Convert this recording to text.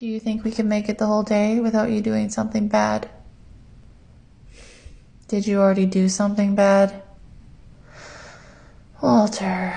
Do you think we can make it the whole day without you doing something bad? Did you already do something bad? Walter.